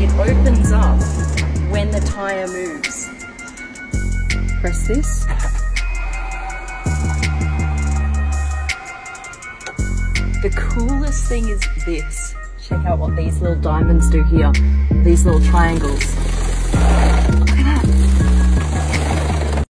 It opens up when the tire moves. Press this. The coolest thing is this. Check out what these little diamonds do here. These little triangles.